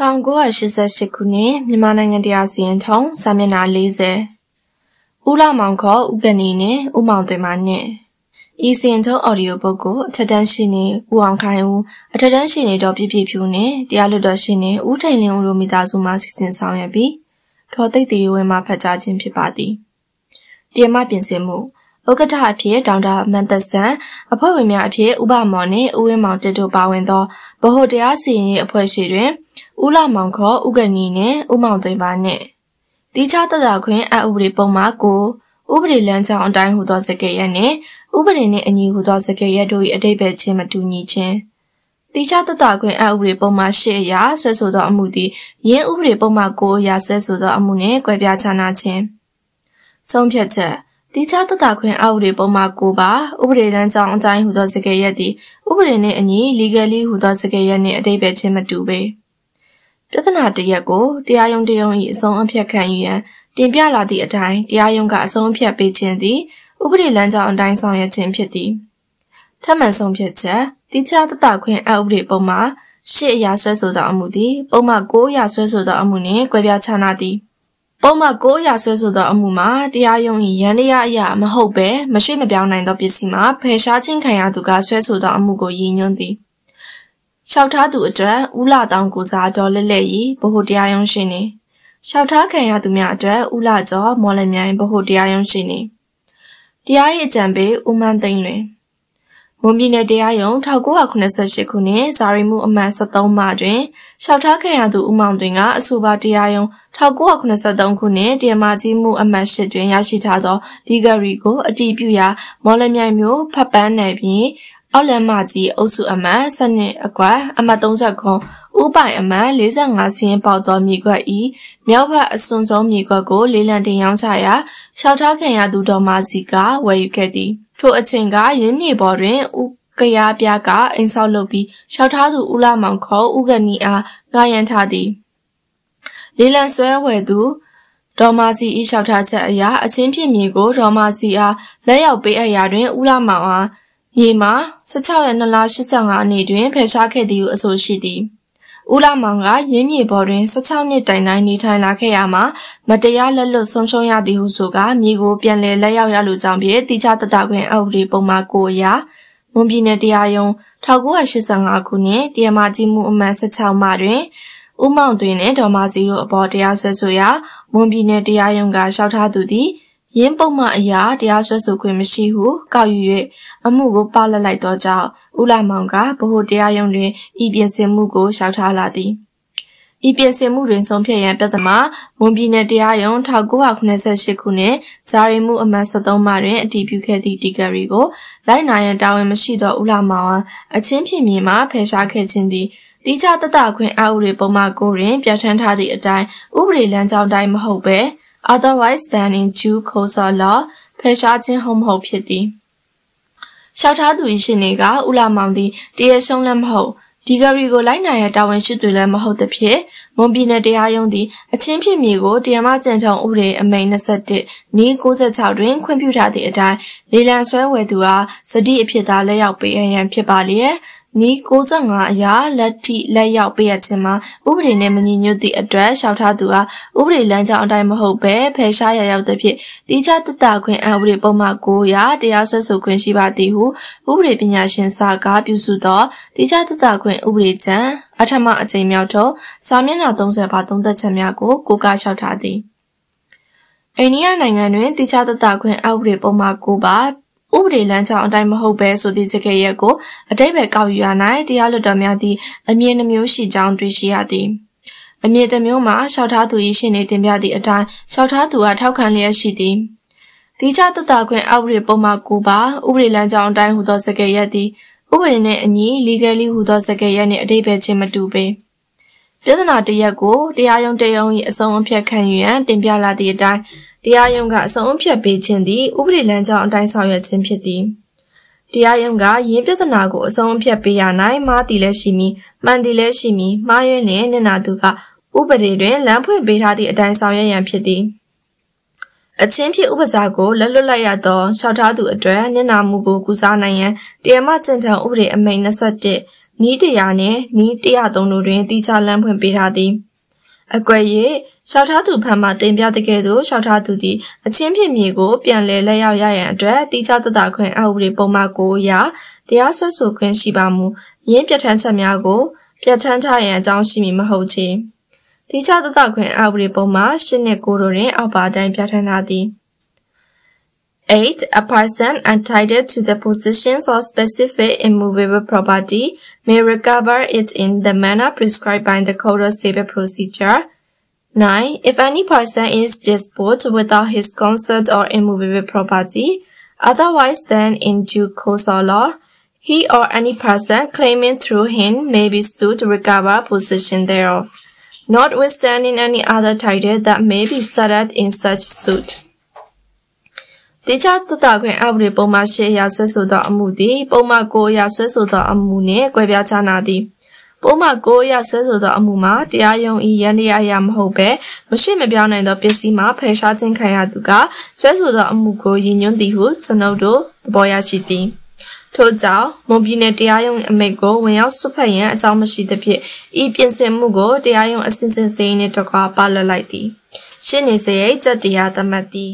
1988ခုနှစ်မြန်မာနိုင်ငံတရားစီရင်ထုံးစာမျက်နှာ40ဦးလာမောင်ခေါ်ဦးကနီနဲ့ဦးမောင်သွင်မနဲ့ဤစီရင်ထုံးအော်ဒီယိုဘုတ်ကိုအထက်တန်းရှိနေဦးအောင်ခိုင်ဦးအထက်တန်းရှိနေတော့ပြပြဖြူနဲ့တရားလွတ်တော်ရှိနေဦးထိုင်လင်းဦးတို့မိသားစုမှစီစဉ်ဆောင်ရွက်ပြီးထော်သိတ်တီဝဲမှဖတ်ကြားခြင်းဖြစ်ပါသည်တရားမပြင်ဆင်မှုဥက္ကဋ္ဌအဖြစ်ဒေါက်တာမန်သက်ဆန်အဖွဲ့ဝင်များအဖြစ်ဥပမော်နှင့်ဦးဝင်းမောင်တက်တို့ပါဝင်သောဗဟိုတရားစီရင်ရေးအဖွဲ့ရှိတွင် ဦးလာမောင်ခေါ်ဦးကနီနဲ့ဦးမောင်သိန်းပါနဲ့တီးခြားတသာခွင့်အဥပဒေပုံမှာကိုဥပဒေလမ်းကြောင်းအတိုင်းဟူသောစကားရက်နှင့်ဥပဒေနှင့်အညီဟူသောစကားရက်တို့၏အတိတ်ပဲချင်းမတူညီခြင်းတိကျတတခွင့်အဥပဒေပုံမှာ၈အရာဆွဲဆိုသောအမှုသည်ယင်းဥပဒေပုံမှာ9အရာဆွဲဆိုသောအမှုနှင့်ကွဲပြားခြားနာခြင်းဆုံးဖြတ်ချက်တိကျတတခွင့်အဥပဒေပုံမှာ9ပါဥပဒေလမ်းကြောင်းအတိုင်းဟူသောစကားရက်သည်ဥပဒေနှင့်အညီ legally ဟူသောစကားရက်နှင့်အတိတ်ပဲချင်းမတူပေ။ ပြဿနာတစ်ရက်ကိုတရားရုံးတရုံး၏အဆုံးအဖြတ်ခံယူရန်တင်ပြလာသည့်အတိုင်းတရားရုံးကအဆုံးအဖြတ်ပေးခြင်းသည်ဥပဒေလမ်းကြောင်းအတိုင်းဆောင်ရွက်ခြင်းဖြစ်သည်ထပ်မံဆုံးဖြတ်ချက်တိကျတတခွင့်အဥပဒေပုံမှာရှစ်အရာဆွဲဆိုသောအမှုသည်ပုံမှန်9အရာဆွဲဆိုသောအမှုနှင့်ကွဲပြားခြားနာသည်ပုံမှန်9အရာဆွဲဆိုသောအမှုမှာတရားရုံး၏ရန်တရားအရာမဟုတ်ဘဲမရွှေ့မပြောင်းနိုင်သောပစ္စည်းမှာဖယ်ရှားခြင်းခံရသူကဆွဲဆိုသောအမှုကိုရည်ညွှန်းသည် လျှောက်ထားသူအတွက်ဦးလာတောင်ကိုစားတော်လက်လက်ရီဗဟုတရားရုံးရှင်နေလျှောက်ထားခံရသူများအတွက်ဦးလာကျော်မော်လမြိုင်ဗဟုတရားရုံးရှင်နေတရားရေးအကြံပေးဦးမန်းသိန်းလွင်မွန်ပြည်နယ်တရားရုံး1988ခုနှစ်ဇာရီမှုအမှတ်73မှာတွင်လျှောက်ထားခံရသူဦးမောင်တွင်ကအဆိုပါတရားရုံး1983ခုနှစ်တရားမကြီးမှုအမှတ်8တွင်ရရှိထားသောဒီဂရီကိုအတည်ပြုရာမော်လမြိုင်မြို့ဖတ်ပန်းနယ်ပြင် အောက်လမ်းမကြီးအုပ်စုအမှတ်စနစ်အကွက်အမှတ်30ခွန်ဥပိုင်အမှတ်45ဆင်းပေါက်သောမြေကွက်ဤမြောက်ဘက်အစွန်ဆုံးမြေကွက်ကိုလေးလံတင်ရောင်းချရာရှောက်ထားခံရသူတော်မစီကဝယ်ယူခဲ့သည်ထိုအချိန်ကရင်းမြေပေါ်တွင်ဥကရပြကအိမ်ဆောက်လုပ်ပြီးရှောက်ထားသူဦးလာမောင်ခေါ်ဥကနီအားငှားရမ်းထားသည်လေးလံဆွဲဝယ်သူဒေါ်မာစီဤလျှောက်ထားချက်အရာအချင်းဖြစ်မြေကိုဒေါ်မာစီအားလက်ရောက်ပေးအပ်ရာတွင်ဦးလာမောင်အား မြေမှာ16ရက်2လ85အနှစ်တွင်ဖယ်ရှားခဲ့သည်ဟုအဆိုရှိသည်။ဦးလာမောင်ကရင်းမြေပေါ်တွင်16နှစ်တိုင်တိုင်နေထိုင်လာခဲ့ရမှာမတရားလက်လွတ်ဆုံးရှုံးရသည်ဟုဆိုကာမြေကိုပြန်လည်လက်ရောက်ရလိုကြောင်းဖြင့်တိကျတတခွင့်အုပ်ဒီပုံမှာကိုအရာမွန်ပြည်နယ်တရားရုံး1985ခုနှစ်တရားမကြီးမှုအမှတ်16မှာတွင်ဦးမောင်တွင်နှင့်ဒေါ်မာစီတို့အပေါ်တရားစွဲဆိုရာမွန်ပြည်နယ်တရားရုံးကလျှောက်ထားသူသည် ရင်းပုံမှန်အရာတရားစွဲဆိုခွင့်မရှိဟုကောက်ယူ၍အမှုကိုပါလက်လိုက်သောကြောင့်ဦးလာမောင်ကဗဟိုတရားရုံးတွင်ဤပြင်ဆင်မှုကိုလျှောက်ထားလာသည်ဤပြင်ဆင်မှုတွင်ဆုံးဖြတ်ရန်ပြဿနာမွန်ပြည်နယ်တရားရုံး1988ခုနှစ်ဇာရီမှုအမှတ်73မှာတွင်အတည်ပြုခဲ့သည့်ဒီဂရီကိုလိုက်နာရန်တာဝန်မရှိသောဦးလာမောင်အားအချင်းဖြစ်မြေမှဖယ်ရှားခဲ့ခြင်းသည်တိကျတတခွင့်အဥတွေပုံမှန်ကိုတွင်ပြဋ္ဌာန်းထားသည့်အတိုင်းဥပဒေလမ်းကြောင်းတိုင်းမဟုတ်ဘဲ otherwise than in due course of law ဖယ်ရှားခြင်းဟုတ်မဟုတ်ဖြစ်သည်လျှောက်ထားသူ၏ရှင်နေကဥလာမောင်သည်တရရှုံးလည်းမဟုတ်ဒီဂရီကိုလိုက်နိုင်ရတာဝန်ရှိသူလည်းမဟုတ်သဖြင့်မွန်ပြည်နယ်တရားရုံးသည်အချင်းဖြစ်မြေကိုတရားမကျန်ထုံဥပဒေအမိန်21နီး96တွင်ခွင့်ပြုထားသည့်အတိုင်းလေလံဆွဲဝယ်သူအားစတိအဖြစ်သားလက်ရောက်ပေးရန်ဖြစ်ပါလျက် နီး65အရာလက်ထိလက်ရောက်ပေးရခြင်းမှာဥပဒေနဲ့မညီညွတ်သည့်အတွက်လျှောက်ထားသူဟာဥပဒေလမ်းကြောင်းအတိုင်းမဟုတ်ဘဲဖယ်ရှားရရောက်သဖြင့်တိကျတတခွင့်အဥပဒေပုံမှန်9ရာတရားစွဲဆိုခွင့်ရှိပါသည်ဟုဥပဒေပညာရှင်စာကားပြုစုသောတိကျတတခွင့်ဥပဒေချံအထမအကြိမ်မြောက်သောစာမျက်နှာ30ပါသုံးသက်ချက်များကိုကိုးကားလျှောက်ထားသည်အိန္ဒိယနိုင်ငံတွင်တိကျတတခွင့်အဥပဒေပုံမှန်9ပါ ဥပဒေလမ်းကြောင်းအတိုင်းမဟုတ်ဘဲဆိုသည့်စကားရက်ကိုအတိတ်ပဲကောက်ယူရ၌တရားလွတ်တော်များသည့်အမြင်နှမျိုးရှိကြောင်းတွေ့ရှိရသည်အမြင်တစ်မျိုးမှာလျှောက်ထားသူ၏ရှင်းနေတင်ပြသည့်အတိုင်းလျှောက်ထားသူကထောက်ခံလျက်ရှိသည်ဒီချတတခွင့်အဥပဒေပုံမှန်9ပါဥပဒေလမ်းကြောင်းအတိုင်းဟူသောစကားရက်သည်ဥပဒေနှင့်အညီ legally ဟူသောစကားရက်နှင့်အတိတ်ပဲချင်းမတူပေပြဿနာတစ်ရက်ကိုတရားရုံးတရုံး၏အဆုံးအဖြတ်ခံယူရန်တင်ပြလာသည့်အတိုင်း တရားရုံးကအဆုံးအဖြတ်ပေးခြင်းသည်ဥပဒေလမ်းကြောင်းအတိုင်းဆောင်ရွက်ခြင်းဖြစ်သည်တရားရုံးကရင်းပြဿနာကိုအဆုံးအဖြတ်ပေးရနိုင်မှားသည်လည်းရှိမည်မှန်သည်လည်းရှိမည်မှားယွင်းလျင်နင်နာသူကဥပဒေတွင်လမ်းဖွင့်ပေးထားသည့်အတိုင်းဆောင်ရွက်ရန်ဖြစ်သည်အချင်းဖြစ်ဥပစာကိုလက်လွတ်လိုက်ရသောရှောက်ထားသူအတွက်နင်နာမှုကိုကုစားနိုင်ရန်တရားမကျင့်ထုံဥပဒေအမိန့်21နီးတရားနှင့်နီး103တို့တွင်တိကျလမ်းဖွင့်ပေးထားသည် အကွက်၍လျှောက်ထားသူဖန်မှတင်ပြတဲ့ကဲ့သို့လျှောက်ထားသူသည်အချင်းဖြစ်မြေကိုပြန်လည်လက်ရောက်ရရန်အတွက်တိကျတတခွင့်အဥပဒေပုံမှန်ကိုအရာတရားစွဲဆိုခွင့်ရှိပါမူရင်းပြဋ္ဌာန်းချက်များကိုပြဋ္ဌာန်းထားရန်အကြောင်းရှိမည်မဟုတ်ချေတိကျတတခွင့်အဥပဒေပုံမှန်၈နှစ်9တို့တွင်အောက်ပါတိုင်းပြဋ္ဌာန်းထားသည် 8. A person entitled to the possessions of specific immovable property may recover it in the manner prescribed by the Code of Civil Procedure. 9. If any person is disposed without his consent or immovable property, otherwise than in due course of law, he or any person claiming through him may be sued to recover possession thereof, notwithstanding any other title that may be settled in such suit. တေချာတတခွင့်အပရိပုံမှရှေ့ရာဆွဲဆိုသောအမှုသည်ပုံမှ9အရာဆွဲဆိုသောအမှုနှင့်ကွဲပြားခြားနာသည်ပုံမှ9အရာဆွဲဆိုသောအမှုမှာတရားရုံး၏ရန်တရားအရာမဟုတ်ဘဲမရှိမပြောင်းနိုင်သောပစ္စည်းမှာဖယ်ရှားခြင်းခံရသူကဆွဲဆိုသောအမှုကိုရည်ညွှန်းသည်ဟုကျွန်ုပ်တို့သဘောရရှိသည်ထို့ကြောင့်မွန်ပြည်နယ်တရားရုံးအမိန့်ကိုဝင်ရောက်ဆွတ်ဖက်ရန်အကြောင်းမရှိသဖြင့်ဤပြင်ဆင်မှုကိုတရားရုံးအစဉ်စဉ်စည်းနှင့်တကွာပါလွတ်လိုက်သည်ရှင်းနေစေရဲ့ကြက်တရားသတ်မှတ်သည်